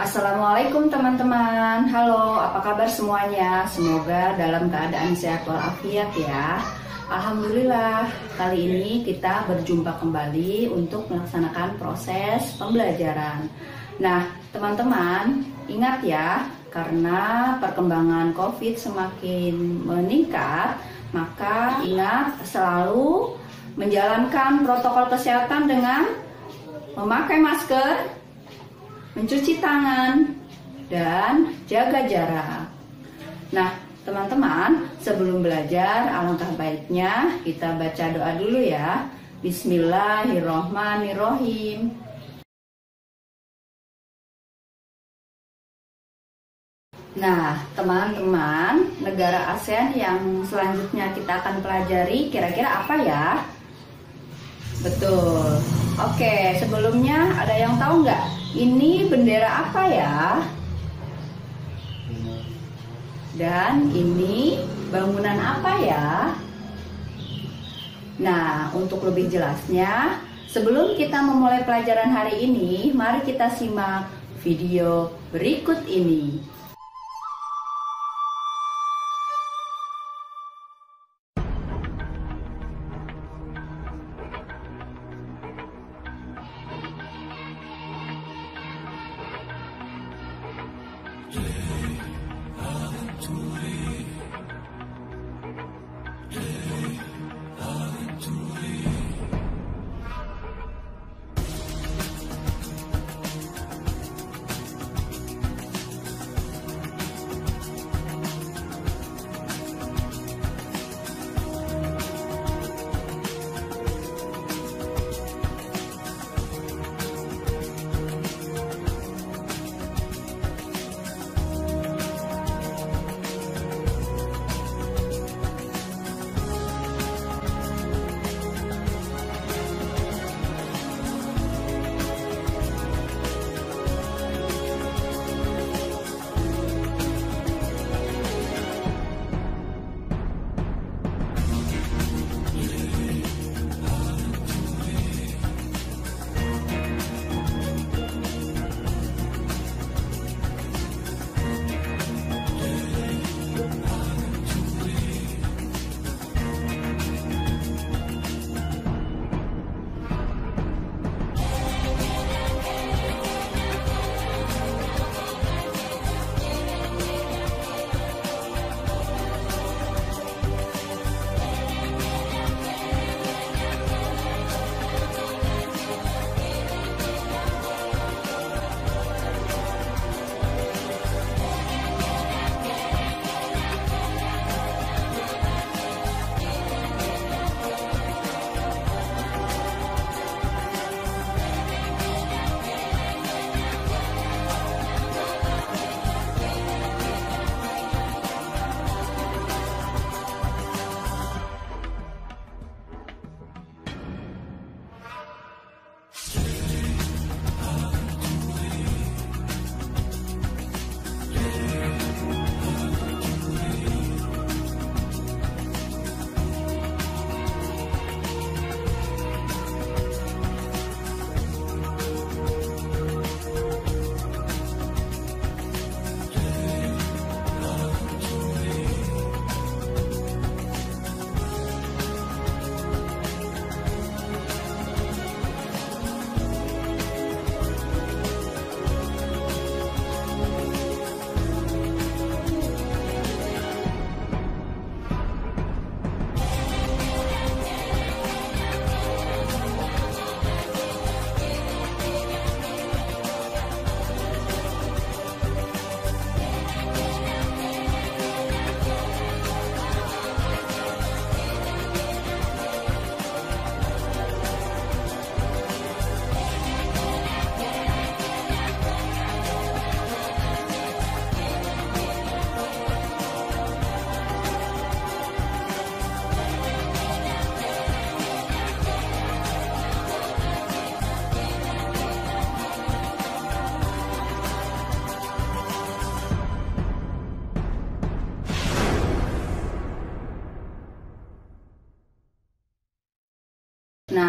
Assalamualaikum teman-teman. Halo, apa kabar semuanya? Semoga dalam keadaan sehat walafiat ya. Alhamdulillah, kali ini kita berjumpa kembali untuk melaksanakan proses pembelajaran. Nah, teman-teman, ingat ya Karena perkembangan COVID semakin meningkat Maka ingat selalu menjalankan protokol kesehatan dengan memakai masker, mencuci tangan, dan jaga jarak. Nah, teman-teman, sebelum belajar, alangkah baiknya kita baca doa dulu ya. Bismillahirrohmanirrohim. Nah, teman-teman, negara ASEAN yang selanjutnya kita akan pelajari kira-kira apa ya? Betul. Oke, sebelumnya ada yang tahu nggak? Ini bendera apa ya? Dan ini bangunan apa ya? Nah, untuk lebih jelasnya, sebelum kita memulai pelajaran hari ini, mari kita simak video berikut ini.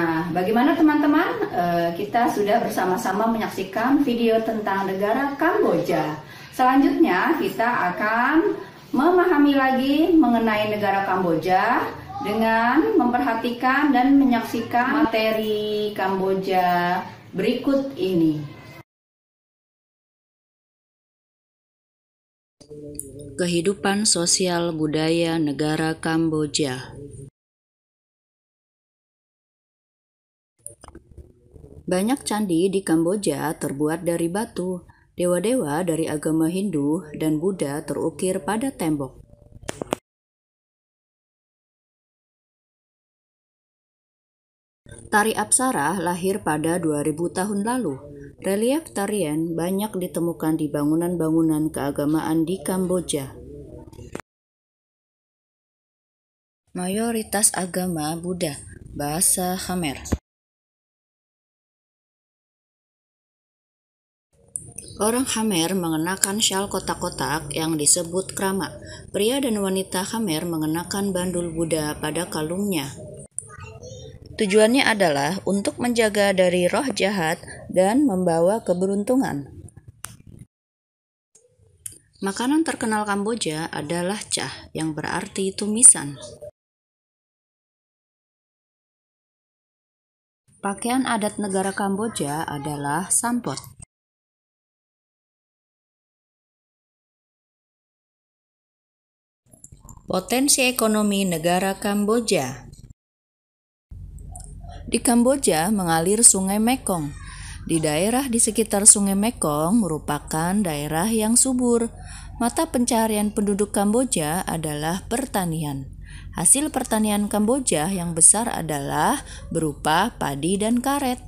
Nah, bagaimana teman-teman? Eh, kita sudah bersama-sama menyaksikan video tentang negara Kamboja. Selanjutnya, kita akan memahami lagi mengenai negara Kamboja dengan memperhatikan dan menyaksikan materi Kamboja berikut ini. Kehidupan sosial budaya negara Kamboja Banyak candi di Kamboja terbuat dari batu. Dewa-dewa dari agama Hindu dan Buddha terukir pada tembok. Tari Apsara lahir pada 2000 tahun lalu. Relief tarian banyak ditemukan di bangunan-bangunan keagamaan di Kamboja. Mayoritas agama Buddha, bahasa Khmer. Orang Khmer mengenakan syal kotak-kotak yang disebut krama. Pria dan wanita Khmer mengenakan bandul Buddha pada kalungnya. Tujuannya adalah untuk menjaga dari roh jahat dan membawa keberuntungan. Makanan terkenal Kamboja adalah cah, yang berarti tumisan. Pakaian adat negara Kamboja adalah sampot. Potensi ekonomi negara Kamboja Di Kamboja mengalir Sungai Mekong. Di daerah di sekitar Sungai Mekong merupakan daerah yang subur. Mata pencarian penduduk Kamboja adalah pertanian. Hasil pertanian Kamboja yang besar adalah berupa padi dan karet.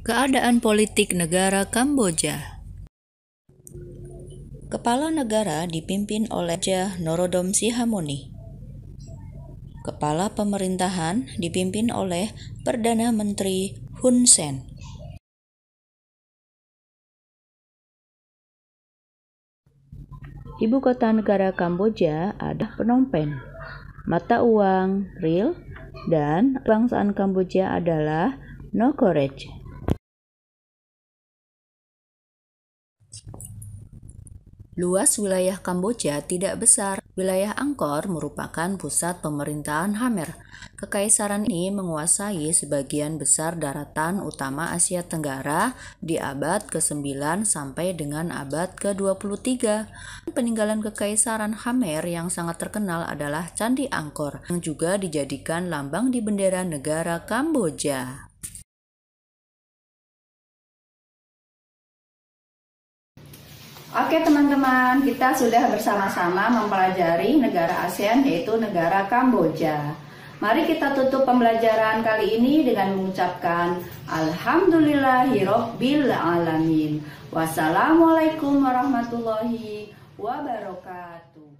Keadaan politik negara Kamboja Kepala negara dipimpin oleh Jah Norodom Sihamoni. Kepala pemerintahan dipimpin oleh Perdana Menteri Hun Sen. Ibu kota negara Kamboja ada Phnom Penh. Mata uang real dan bangsaan Kamboja adalah Nokorech. Luas wilayah Kamboja tidak besar. Wilayah Angkor merupakan pusat pemerintahan Hamer. Kekaisaran ini menguasai sebagian besar daratan utama Asia Tenggara di abad ke-9 sampai dengan abad ke-23. Peninggalan Kekaisaran Hamer yang sangat terkenal adalah Candi Angkor yang juga dijadikan lambang di bendera negara Kamboja. Oke teman-teman, kita sudah bersama-sama mempelajari negara ASEAN yaitu negara Kamboja. Mari kita tutup pembelajaran kali ini dengan mengucapkan Alhamdulillahirobbil alamin. Wassalamualaikum warahmatullahi wabarakatuh.